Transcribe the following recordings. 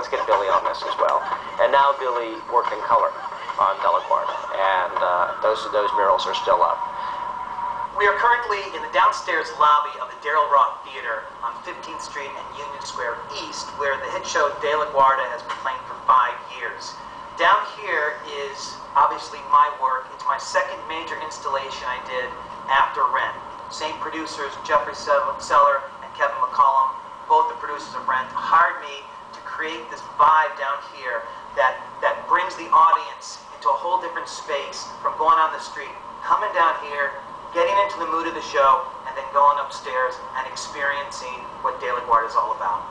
let's get Billy on this as well. And now Billy worked in color on Guarda, and uh, those those murals are still up. We are currently in the downstairs lobby of the Daryl Roth Theater on 15th Street and Union Square East, where the hit show De La Guarda has been playing for five years. Down here is obviously my work. It's my second major installation I did after Rent. Same producers, Jeffrey Seller and Kevin McCollum, both the producers of Rent, hired me to create this vibe down here that, that brings the audience into a whole different space from going on the street, coming down here, getting into the mood of the show, and then going upstairs and experiencing what De La Guarda is all about.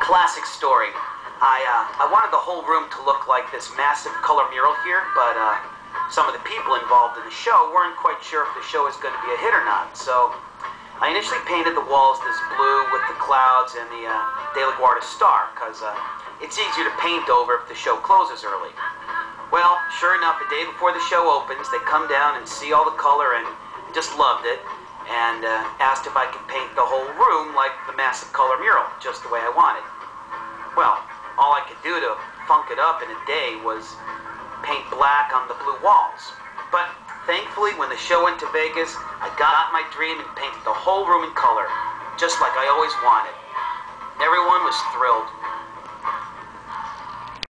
Classic story. I, uh, I wanted the whole room to look like this massive color mural here, but uh, some of the people involved in the show weren't quite sure if the show was going to be a hit or not. So I initially painted the walls this clouds and the uh, De La Guarda star, because uh, it's easier to paint over if the show closes early. Well, sure enough, the day before the show opens, they come down and see all the color and just loved it, and uh, asked if I could paint the whole room like the massive color mural, just the way I wanted. Well, all I could do to funk it up in a day was paint black on the blue walls. But thankfully, when the show went to Vegas, I got my dream and painted the whole room in color, just like I always wanted. Everyone was thrilled.